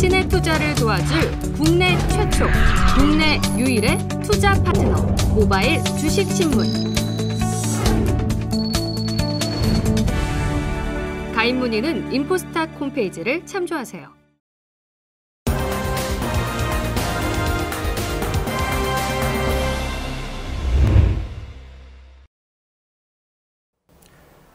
당신의 투자를 도와줄 국내 최초, 국내 유일의 투자 파트너 모바일 주식신문. 가입 문의는 인포스tat 홈페이지를 참조하세요.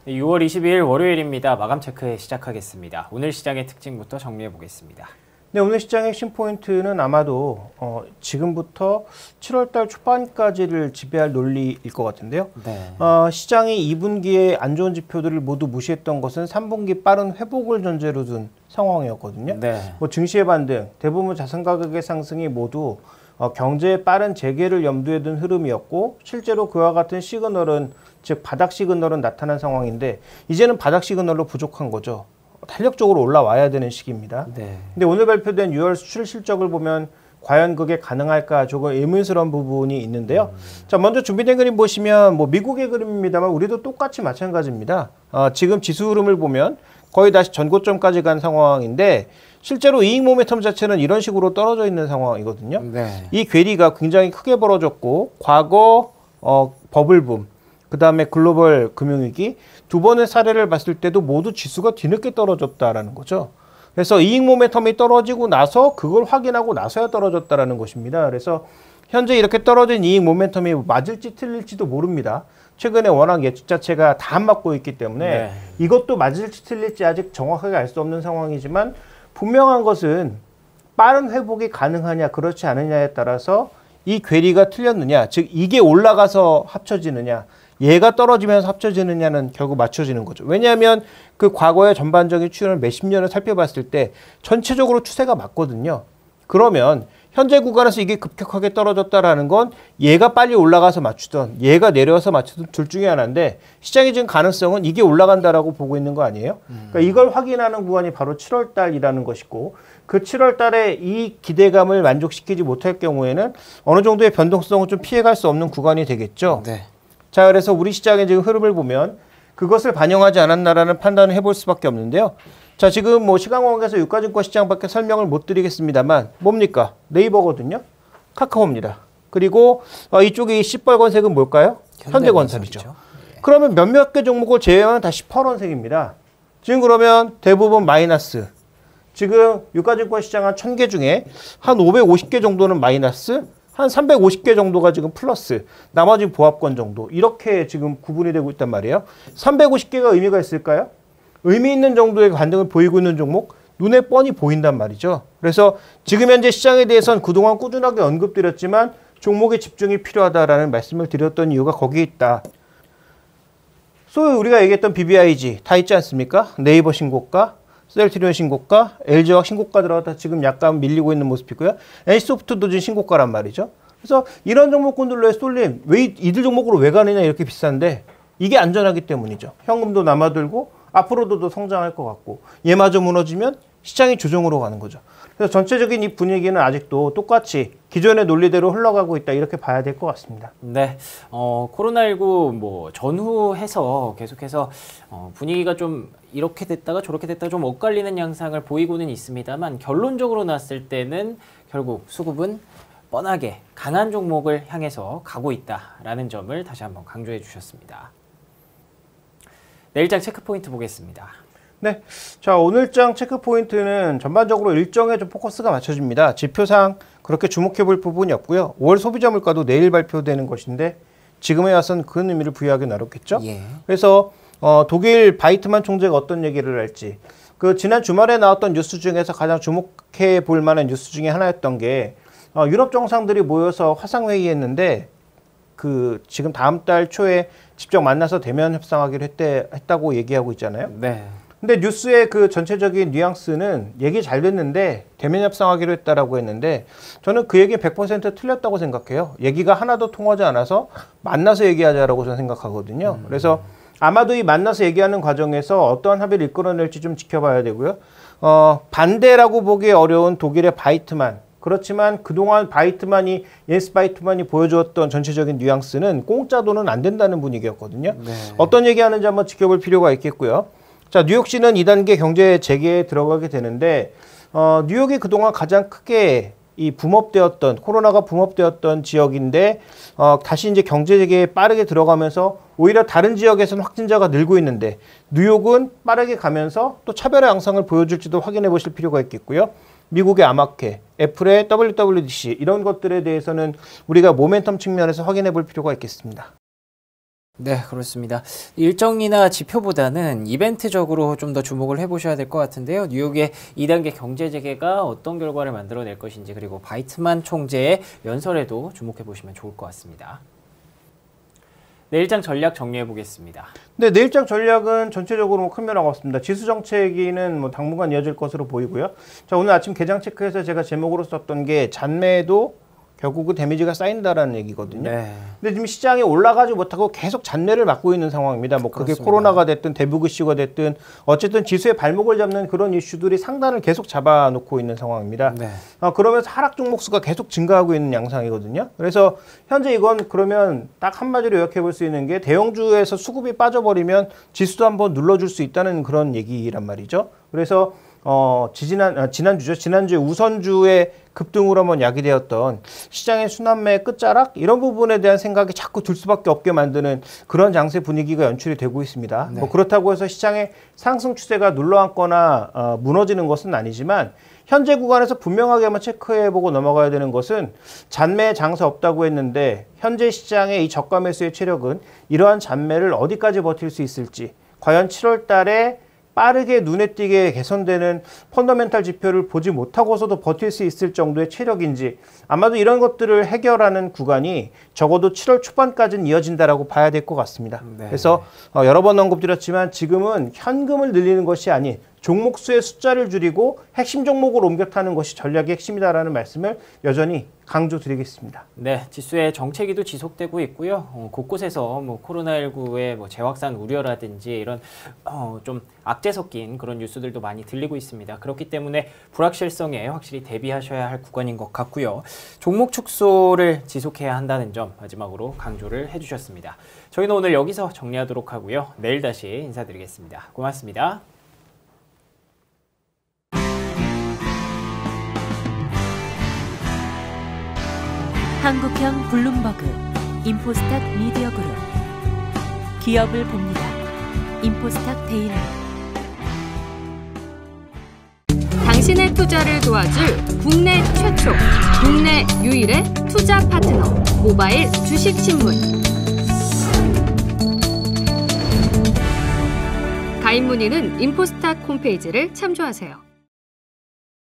네, 6월 22일 월요일입니다. 마감 체크 시작하겠습니다. 오늘 시장의 특징부터 정리해 보겠습니다. 네, 오늘 시장의 핵심 포인트는 아마도 어, 지금부터 7월달 초반까지를 지배할 논리일 것 같은데요. 네. 어, 시장이 2분기에 안 좋은 지표들을 모두 무시했던 것은 3분기 빠른 회복을 전제로 둔 상황이었거든요. 네. 뭐 증시의 반등, 대부분 자산 가격의 상승이 모두 어, 경제의 빠른 재개를 염두에 둔 흐름이었고 실제로 그와 같은 시그널은 즉 바닥 시그널은 나타난 상황인데 이제는 바닥 시그널로 부족한 거죠. 탄력적으로 올라와야 되는 시기입니다. 네. 근데 오늘 발표된 6월 수출 실적을 보면 과연 그게 가능할까 조금 의문스러운 부분이 있는데요. 음. 자, 먼저 준비된 그림 보시면 뭐 미국의 그림입니다만 우리도 똑같이 마찬가지입니다. 어, 지금 지수 흐름을 보면 거의 다시 전고점까지 간 상황인데 실제로 이익 모멘텀 자체는 이런 식으로 떨어져 있는 상황이거든요. 네. 이 괴리가 굉장히 크게 벌어졌고 과거 어, 버블붐 그 다음에 글로벌 금융위기 두 번의 사례를 봤을 때도 모두 지수가 뒤늦게 떨어졌다라는 거죠. 그래서 이익 모멘텀이 떨어지고 나서 그걸 확인하고 나서야 떨어졌다라는 것입니다. 그래서 현재 이렇게 떨어진 이익 모멘텀이 맞을지 틀릴지도 모릅니다. 최근에 워낙 예측 자체가 다안 맞고 있기 때문에 네. 이것도 맞을지 틀릴지 아직 정확하게 알 수 없는 상황이지만 분명한 것은 빠른 회복이 가능하냐 그렇지 않느냐에 따라서 이 괴리가 틀렸느냐 즉 이게 올라가서 합쳐지느냐 얘가 떨어지면서 합쳐지느냐는 결국 맞춰지는 거죠. 왜냐하면 그 과거의 전반적인 추이를 몇십 년을 살펴봤을 때 전체적으로 추세가 맞거든요. 그러면 현재 구간에서 이게 급격하게 떨어졌다라는 건 얘가 빨리 올라가서 맞추던 얘가 내려와서 맞추던 둘 중에 하나인데 시장이 지금 가능성은 이게 올라간다라고 보고 있는 거 아니에요? 그러니까 이걸 확인하는 구간이 바로 7월 달이라는 것이고 그 7월 달에 이 기대감을 만족시키지 못할 경우에는 어느 정도의 변동성을 좀 피해갈 수 없는 구간이 되겠죠. 네. 자, 그래서 우리 시장의 지금 흐름을 보면 그것을 반영하지 않았나라는 판단을 해볼 수밖에 없는데요. 자, 지금 뭐 시간 관계에서 유가증권 시장밖에 설명을 못 드리겠습니다만 뭡니까? 네이버거든요. 카카오입니다. 그리고 어, 이쪽에 이 시뻘건색은 뭘까요? 현대건설이죠. 현대건설이죠. 예. 그러면 몇몇 개 종목을 제외하면 다 시퍼런색입니다. 지금 그러면 대부분 마이너스. 지금 유가증권 시장 한 1000개 중에 한 550개 정도는 마이너스, 한 350개 정도가 지금 플러스, 나머지 보합권 정도 이렇게 지금 구분이 되고 있단 말이에요. 350개가 의미가 있을까요? 의미 있는 정도의 반등을 보이고 있는 종목 눈에 뻔히 보인단 말이죠. 그래서 지금 현재 시장에 대해서는 그동안 꾸준하게 언급드렸지만 종목에 집중이 필요하다라는 말씀을 드렸던 이유가 거기에 있다. 소위 우리가 얘기했던 BBIG 다 있지 않습니까? 네이버 신고가, 셀트리온 신고가, LG화학 신고가 들어가다 지금 약간 밀리고 있는 모습이고요. N소프트도 지금 신고가란 말이죠. 그래서 이런 종목군들로 쏠림, 왜 이들 종목으로 왜 가느냐 이렇게 비싼데 이게 안전하기 때문이죠. 현금도 남아들고 앞으로도 더 성장할 것 같고 얘마저 무너지면 시장이 조정으로 가는 거죠. 그래서 전체적인 이 분위기는 아직도 똑같이 기존의 논리대로 흘러가고 있다 이렇게 봐야 될 것 같습니다. 네, 어, 코로나19 뭐 전후해서 계속해서 어, 분위기가 좀 이렇게 됐다가 저렇게 됐다가 좀 엇갈리는 양상을 보이고는 있습니다만 결론적으로 났을 때는 결국 수급은 뻔하게 강한 종목을 향해서 가고 있다라는 점을 다시 한번 강조해 주셨습니다. 내일장 체크포인트 보겠습니다. 네. 자, 오늘장 체크 포인트는 전반적으로 일정에 좀 포커스가 맞춰집니다. 지표상 그렇게 주목해 볼 부분이 없고요. 5월 소비자 물가도 내일 발표되는 것인데 지금에 와서는 그 의미를 부여하기 어렵겠죠. 예. 그래서 어, 독일 바이트만 총재가 어떤 얘기를 할지 그 지난 주말에 나왔던 뉴스 중에서 가장 주목해 볼 만한 뉴스 중에 하나였던 게 어, 유럽 정상들이 모여서 화상 회의했는데 그 지금 다음 달 초에 직접 만나서 대면 협상하기로 했대, 했다고 얘기하고 있잖아요. 네. 근데 뉴스의 그 전체적인 뉘앙스는 얘기 잘 됐는데 대면 협상하기로 했다라고 했는데 저는 그 얘기 100% 틀렸다고 생각해요. 얘기가 하나도 통하지 않아서 만나서 얘기하자라고 저는 생각하거든요. 음. 그래서 아마도 이 만나서 얘기하는 과정에서 어떠한 합의를 이끌어낼지 좀 지켜봐야 되고요. 어, 반대라고 보기 어려운 독일의 바이트만 그렇지만 그동안 바이트만이 옌스 바이트만이 보여주었던 전체적인 뉘앙스는 공짜 돈은 안 된다는 분위기였거든요. 네. 어떤 얘기하는지 한번 지켜볼 필요가 있겠고요. 자 뉴욕시는 2단계 경제 재개에 들어가게 되는데 어, 뉴욕이 그동안 가장 크게 이 붐업되었던 코로나가 붐업되었던 지역인데 어, 다시 이제 경제 재개에 빠르게 들어가면서 오히려 다른 지역에서는 확진자가 늘고 있는데 뉴욕은 빠르게 가면서 또 차별화 양상을 보여줄지도 확인해 보실 필요가 있겠고요. 미국의 아마케, 애플의 WWDC 이런 것들에 대해서는 우리가 모멘텀 측면에서 확인해 볼 필요가 있겠습니다. 네, 그렇습니다. 일정이나 지표보다는 이벤트적으로 좀 더 주목을 해보셔야 될 것 같은데요. 뉴욕의 2단계 경제 재개가 어떤 결과를 만들어낼 것인지 그리고 바이트만 총재의 연설에도 주목해 보시면 좋을 것 같습니다. 내일장 전략 정리해 보겠습니다. 네, 내일장 전략은 전체적으로 뭐큰 변화가 없습니다. 지수 정책이는 뭐 당분간 이어질 것으로 보이고요. 자, 오늘 아침 개장 체크해서 제가 제목으로 썼던 게 잔매도 결국은 데미지가 쌓인다라는 얘기거든요. 네. 근데 지금 시장이 올라가지 못하고 계속 잔내를 맡고 있는 상황입니다. 뭐 그게 그렇습니다. 코로나가 됐든 대북 이슈가 됐든 어쨌든 지수의 발목을 잡는 그런 이슈들이 상단을 계속 잡아놓고 있는 상황입니다. 네. 어, 그러면서 하락 종목 수가 계속 증가하고 있는 양상이거든요. 그래서 현재 이건 그러면 딱 한마디로 요약해 볼 수 있는 게 대형주에서 수급이 빠져버리면 지수도 한번 눌러줄 수 있다는 그런 얘기란 말이죠. 그래서 어, 지지난, 아, 지난주죠. 지난주에 우선주의 급등으로 한번 야기되었던 시장의 순환매 끝자락 이런 부분에 대한 생각이 자꾸 들 수밖에 없게 만드는 그런 장세 분위기가 연출이 되고 있습니다. 네. 뭐 그렇다고 해서 시장의 상승 추세가 눌러앉거나 어, 무너지는 것은 아니지만 현재 구간에서 분명하게 한번 체크해보고 넘어가야 되는 것은 잔매 장세 없다고 했는데 현재 시장의 이 저가 매수의 체력은 이러한 잔매를 어디까지 버틸 수 있을지 과연 7월 달에 빠르게 눈에 띄게 개선되는 펀더멘탈 지표를 보지 못하고서도 버틸 수 있을 정도의 체력인지 아마도 이런 것들을 해결하는 구간이 적어도 7월 초반까지는 이어진다라고 봐야 될 것 같습니다. 네. 그래서 어, 여러 번 언급드렸지만 지금은 현금을 늘리는 것이 아닌 종목 수의 숫자를 줄이고 핵심 종목을 옮겨 타는 것이 전략의 핵심이다라는 말씀을 여전히 강조드리겠습니다. 네, 지수의 정체기도 지속되고 있고요. 어, 곳곳에서 뭐 코로나19의 뭐 재확산 우려라든지 이런 어, 좀 악재 섞인 그런 뉴스들도 많이 들리고 있습니다. 그렇기 때문에 불확실성에 확실히 대비하셔야 할 구간인 것 같고요. 종목 축소를 지속해야 한다는 점 마지막으로 강조를 해주셨습니다. 저희는 오늘 여기서 정리하도록 하고요. 내일 다시 인사드리겠습니다. 고맙습니다. 한국형 블룸버그, 인포스탁 미디어 그룹. 기업을 봅니다. 인포스탁 데일리. 당신의 투자를 도와줄 국내 최초, 국내 유일의 투자 파트너, 모바일 주식신문. 가입 문의는 인포스탁 홈페이지를 참조하세요.